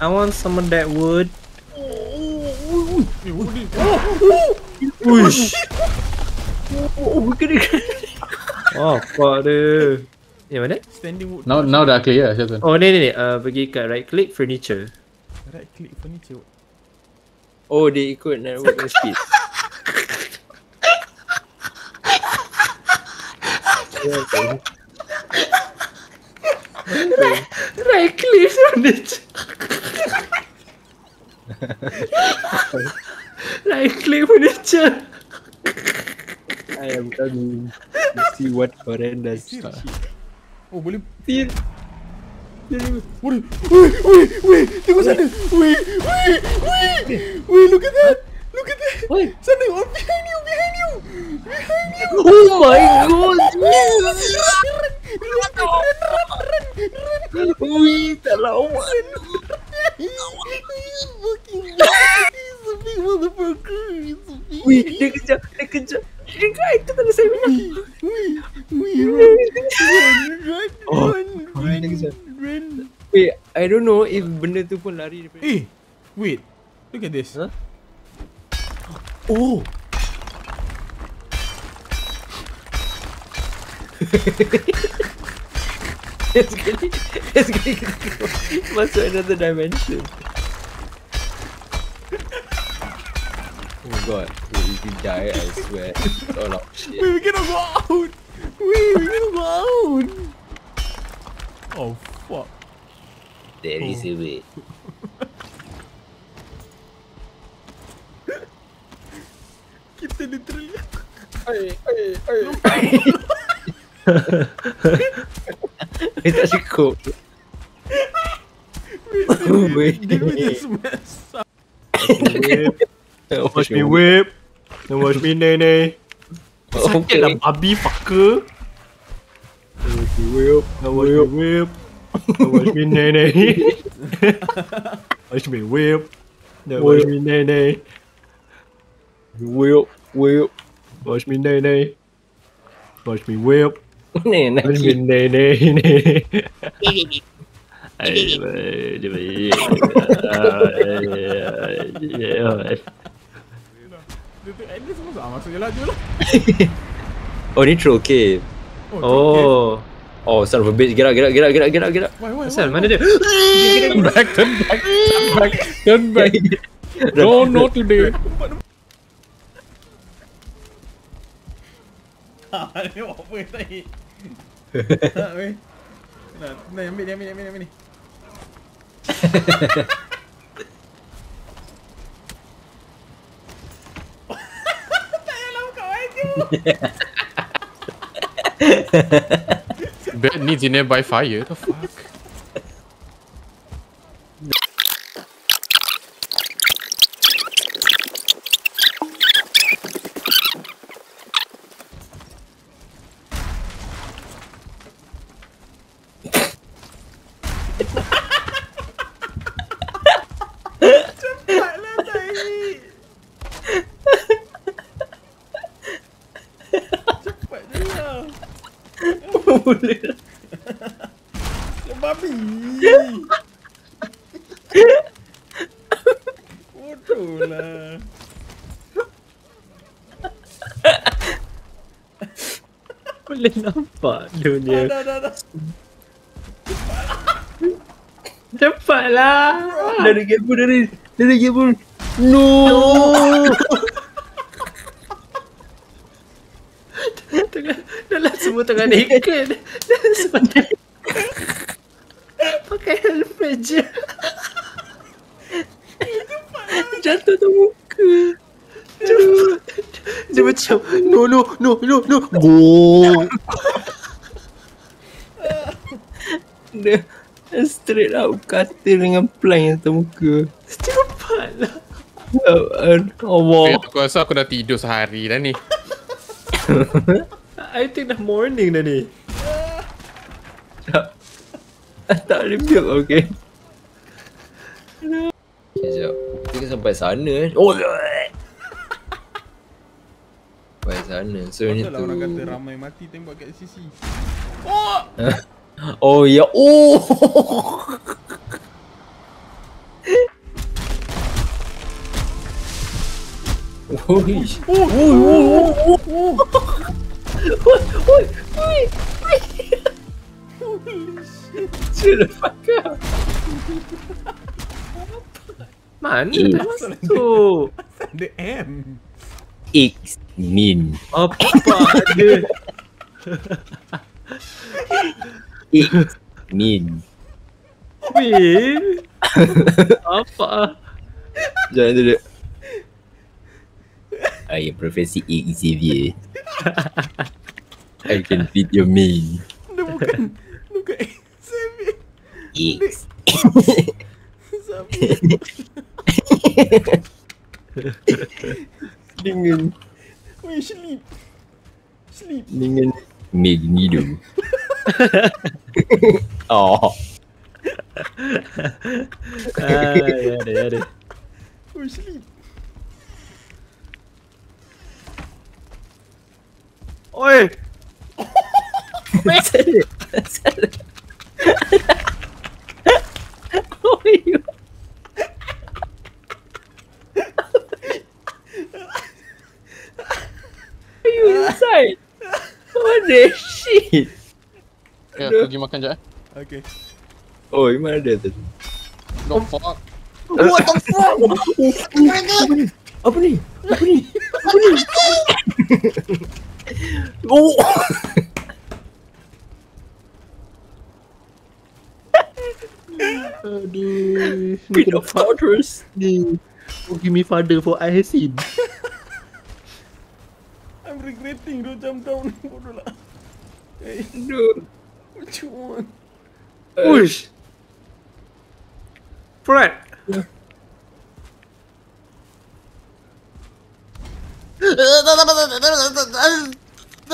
I want some of that wood. Eh, oh, ni. Uish. Oh, kena Oh, fuck dia. Yang mana? Standing wood. Now now dah clear lah Syazwan. Oh, ni ni ni. Uh, pergi kat right click furniture. Right click furniture. Oh dia ikut network and speed. Right click furniture. right click furniture. I am coming to see what horrendous. Shit. Oh boleh Tin. Boleh Weh Weh Weh Tengok sana Weh Weh Weh Weh look at that Look at that Weh. Sana oh, behind you Behind you Behind you Oh my god. Ui, tak lawan. He's a big motherfucker He's a big Ui, dia kejar, dia kejar. Dia kejar itu tadi saya bilang. Weh Weh Run Run Oh, Run Run dia kejar. Run Wait, I don't know if benda tu pun lari daripada. Eh Wait Look at this Huh? Oh Sekali, sekali masuk another dimension. Oh my god, Wait, if you die, I swear, it's all out shit. Wait we cannot go out. Wait we cannot go out. Oh fuck. There is a way. Kita literally It's actually cool. Whip. Me. Whip. Watch me whip. Don't watch me nene. nay. Sakit lah babi fucker. Watch me whip. Watch me whip. Watch me nene. Watch me whip. Watch me nene. Whip. Whip. Watch me nene. Watch me whip. Least masuk ah, Masuk je lah je lah Oh ni troll cave. Oh. Oh son of a bitch, get out, get out, get out, get out, get out, get out. Why why Asal why mana dia? Turn back, turn back, turn back, turn back. No, not today. Ah, ni buat apa tadi Tak weh Nah, nah, ambil ni, ambil ni, ambil ni, ambil ni Tak payahlah buka baju Bed needs in nearby fire. The fuck? Cepatlah tadi Cepat Boleh. Kau babi Bodoh lah Boleh nampak dunia. Dah dah dah Cepatlah. Dari game pun dari dari game pun. No. Tengah dalam semua tengah naked. Dan sebentar. Pakai helmet je. Jatuh tu muka. Dia, dia macam no no no no no. Boom. Dia straight out katil dengan plank atas muka. Cepatlah. Allah. Eh, aku rasa aku dah tidur sehari dah ni. I think dah morning dah ni. tak boleh build okay. Sekejap. Kita sampai sana eh. Oh. Sampai sana. So ni tu. orang kata ramai mati tembak kat sisi Oh Oh ya. Oh. Uish. Oh, oh, oh, oh, oh. Holy shit. Shut the fuck. Mana Eh. tak masuk? Ada M. X min. Apa ada? X min. Weh. Apa? Jangan dulu. I am Profesor Xavier. I can feed your mean. Dia bukan. Bukan Xavier. X. Dengan Wait, sleep. Sleep. dengan Magneto. oh. Ah, ya ada, ya ada. Wait, sleep. Oi. Salah. Oh, you. Are you inside? What the shit? Ya, aku pergi makan jap eh. Okay. Oh, mana dia tu? The fuck? What the fuck? Apa ni? Apa ni? Apa ni? Oh. Aduh. Queen of Fortress. Ni. Oh, give me father for I have seen. I'm regretting dua jam down. Bodoh lah. Hey, No. what you want? Push. Fred.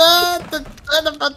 Tidak, tidak dapat.